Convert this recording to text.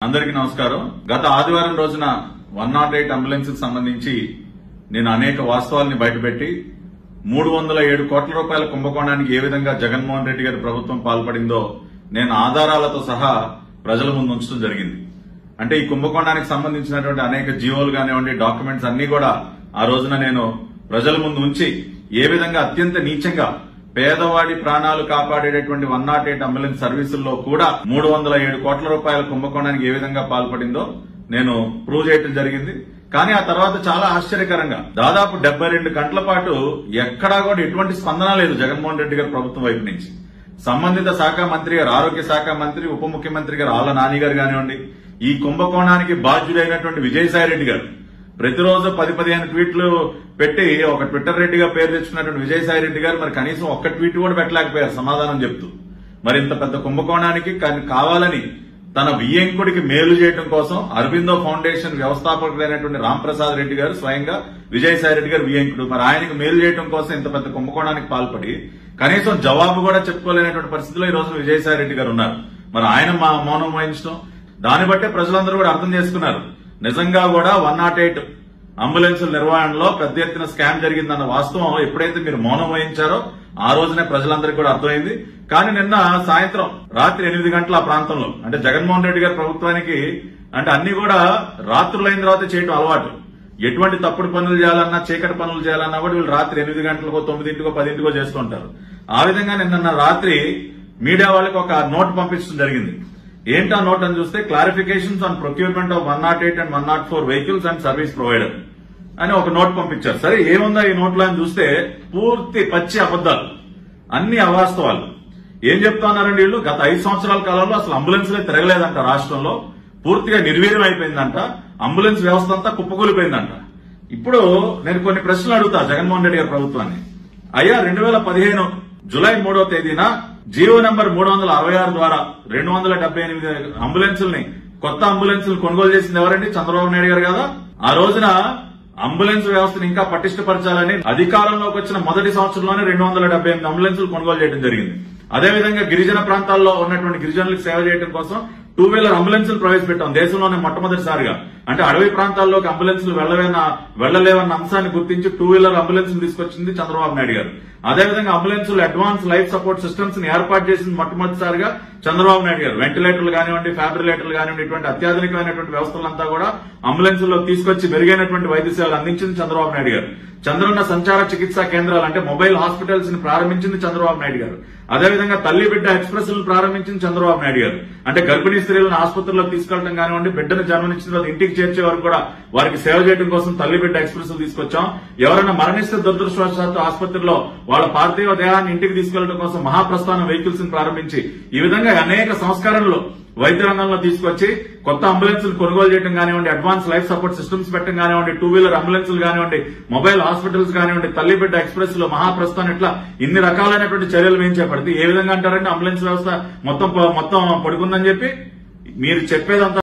అందరికీ నమస్కారం. గత ఆదివారం రోజున వన్ నాట్ ఎయిట్ అంబులెన్స్ సంబంధించి నేను అనేక వాస్తవాల్ని బయటపెట్టి మూడు వందల ఏడు కోట్ల రూపాయల కుంభకోణానికి ఏ విధంగా జగన్మోహన్ రెడ్డి గారి ప్రభుత్వం పాల్పడిందో నేను ఆధారాలతో సహా ప్రజల ముందు ఉంచడం జరిగింది. అంటే ఈ కుంభకోణానికి సంబంధించినటువంటి అనేక జీవోలు కానివ్వండి డాక్యుమెంట్స్ అన్ని కూడా ఆ రోజున నేను ప్రజల ముందు ఉంచి ఏ విధంగా అత్యంత నీచంగా పేదవాడి ప్రాణాలు కాపాడేటటువంటి వన్ నాట్ ఎయిట్ అంబులెన్స్ సర్వీసుల్లో కూడా మూడు వందల ఏడు కోట్ల రూపాయల కుంభకోణానికి ఏ విధంగా పాల్పడిందో నేను ప్రూవ్ చేయటం జరిగింది. కానీ ఆ తర్వాత చాలా ఆశ్చర్యకరంగా దాదాపు డెబ్బై రెండు గంటల పాటు ఎక్కడా కూడా ఎటువంటి స్పందన లేదు జగన్మోహన్ రెడ్డి గారి ప్రభుత్వం వైపు నుంచి. సంబంధిత శాఖ మంత్రి గారు ఆరోగ్య శాఖ మంత్రి ఉప ముఖ్యమంత్రి గారు ఆళ్ళ నాని గారు కానివ్వండి ఈ కుంభకోణానికి బాధ్యుడైనటువంటి విజయసాయి రెడ్డి గారు ప్రతిరోజు పది పదిహేను ట్వీట్లు పెట్టి ఒక ట్విట్టర్ రెడ్డిగా పేరు తెచ్చుకున్నటువంటి విజయసాయి రెడ్డి గారు మరి కనీసం ఒక్క ట్వీట్ కూడా పెట్టలేకపోయారు సమాధానం చెప్తూ. మరి ఇంత పెద్ద కుంభకోణానికి కావాలని తన వియ్యంకుడికి మేలు చేయడం కోసం అరవిందో ఫౌండేషన్ వ్యవస్థాపకుడైనటువంటి రాంప్రసాద్ రెడ్డి గారు స్వయంగా విజయసాయి రెడ్డి గారు వియ్యంకుడు. మరి ఆయనకు మేలు చేయడం కోసం ఇంత పెద్ద కుంభకోణానికి పాల్పడి కనీసం జవాబు కూడా చెప్పుకోలేనటువంటి పరిస్థితిలో ఈ రోజు విజయసాయి రెడ్డి గారు ఉన్నారు. మరి ఆయన మా మౌనం వహించడం దాన్ని బట్టే ప్రజలందరూ కూడా అర్థం చేసుకున్నారు. నిజంగా కూడా వన్ నాట్ ఎయిట్ అంబులెన్సుల నిర్వహణలో పెద్ద ఎత్తున స్కామ్ జరిగిందన్న వాస్తవం ఎప్పుడైతే మీరు మౌనం వహించారో ఆ రోజునే ప్రజలందరికీ కూడా అర్థమైంది. కానీ నిన్న సాయంత్రం రాత్రి ఎనిమిది గంటల ఆ ప్రాంతంలో అంటే జగన్మోహన్ రెడ్డి గారి ప్రభుత్వానికి అంటే అన్ని కూడా రాత్రులైన తర్వాత చేయటం అలవాటు. ఎటువంటి తప్పుడు పనులు చేయాలన్నా చీకటి పనులు చేయాలన్నా కూడా వీళ్ళు రాత్రి ఎనిమిది గంటలకో తొమ్మిదింటికో పదింటికో చేస్తుంటారు ఆ విధంగా నిన్న రాత్రి మీడియా వాళ్ళకి ఒక నోట్ పంపించడం జరిగింది. ఏంటా నోట్ అని చూస్తే clarifications on procurement of one nought eight and one nought four vehicles and service provider అని ఒక నోట్ పంపించారు. సరే ఏముందా ఈ నోట్లో అని చూస్తే పూర్తి పచ్చి అబద్దాలు అన్ని అవాస్తవాలు. ఏం చెప్తున్నారండి వీళ్ళు? గత ఐదు సంవత్సరాల కాలంలో అసలు అంబులెన్స్లే తిరగలేదంట రాష్ట్రంలో. పూర్తిగా నిర్వీర్యం అయిపోయిందంట. అంబులెన్స్ వ్యవస్థ అంతా కుప్పకూలిపోయిందంట. ఇప్పుడు నేను కొన్ని ప్రశ్నలు అడుగుతా జగన్మోహన్ రెడ్డి గారి ప్రభుత్వాన్ని. అయ్యా రెండు వేల పదిహేను జులై మూడో తేదీన జియో నెంబర్ మూడు వందల అరవై ఆరు ద్వారా రెండు వందల డెబ్బై ఎనిమిది అంబులెన్సుల్ని కొత్త అంబులెన్సులు కొనుగోలు చేసింది ఎవరండి? చంద్రబాబు నాయుడు గారు కదా? ఆ రోజున అంబులెన్స్ వ్యవస్థను ఇంకా పటిష్టపరచాలని అధికారంలోకి వచ్చిన మొదటి సంవత్సరంలోనే రెండు వందల డెబ్బై ఎనిమిది అంబులెన్సులు కొనుగోలు చేయడం జరిగింది. అదేవిధంగా గిరిజన ప్రాంతాల్లో ఉన్నటువంటి గిరిజనులకు సేవ చేయడం కోసం టూ వీలర్ అంబులెన్సులు ప్రవేశపెట్టాం దేశంలోనే మొట్టమొదటిసారిగా. అంటే అడవి ప్రాంతాల్లోకి అంబులెన్సులు వెళ్ళవేన వెళ్ళలేవన్న అంశాన్ని గుర్తించి టూ వీలర్ అంబులెన్స్ తీసుకొచ్చింది చంద్రబాబు నాయుడు గారు. అదేవిధంగా అంబులెన్సులు అడ్వాన్స్ లైఫ్ సపోర్ట్ సిస్టమ్స్ని ఏర్పాటు చేసింది మొట్టమొదటిసారిగా చంద్రబాబు నాయుడు గారు. వెంటిలేటర్లు కానివ్వండి ఫ్యాబ్రిలేటర్లు కానివ్వండి ఇటువంటి అత్యాధునికమైనటువంటి వ్యవస్థలంతా కూడా అంబులెన్సుల్లో తీసుకొచ్చి మెరుగైనటువంటి వైద్య సేవలు అందించింది చంద్రబాబు నాయుడు గారు. చంద్రన్న సంచార చికిత్సా కేంద్రాలు అంటే మొబైల్ హాస్పిటల్స్ని ప్రారంభించింది చంద్రబాబు నాయుడు గారు. అదేవిధంగా తల్లి బిడ్డ ఎక్స్ప్రెస్లను ప్రారంభించింది చంద్రబాబు నాయుడు గారు. అంటే గర్భిణీ స్త్రీలను ఆసుపత్రులకు తీసుకెళ్ళడం కానివ్వండి బిడ్డను జన్మనిచ్చిన తర్వాత ఇంటికి చేర్చే వరకు కూడా వారికి సేవ చేయడం కోసం తల్లి బిడ్డ ఎక్స్ప్రెస్ తీసుకొచ్చాం. ఎవరైనా మరణిస్తే దురదృష్టవశాత్తు ఆసుపత్రిలో వాళ్ళ పార్థివ దేహాన్ని ఇంటికి తీసుకెళ్ళడం కోసం మహాప్రస్థానం వెహికల్స్ని ప్రారంభించి ఈ విధంగా అనేక సంస్కరణలు వైద్య రంగంలో తీసుకొచ్చి కొత్త అంబులెన్సులు కొనుగోలు చేయడం కానివ్వండి అడ్వాన్స్ లైఫ్ సపోర్ట్ సిస్టమ్స్ పెట్టడం కానివ్వండి టూ వీలర్ అంబులెన్సులు కానివ్వండి మొబైల్ హాస్పిటల్స్ కానివ్వండి తల్లి బిడ్డ ఎక్స్ప్రెస్లో మహాప్రస్థానం ఇట్లా ఇన్ని రకాలైనటువంటి చర్యలు మేము చేపడితే ఏ విధంగా అంటారంటే అంబులెన్స్ వ్యవస్థ? మొత్తం మొత్తం పడుకుందని చెప్పి మీరు చెప్పేదంతా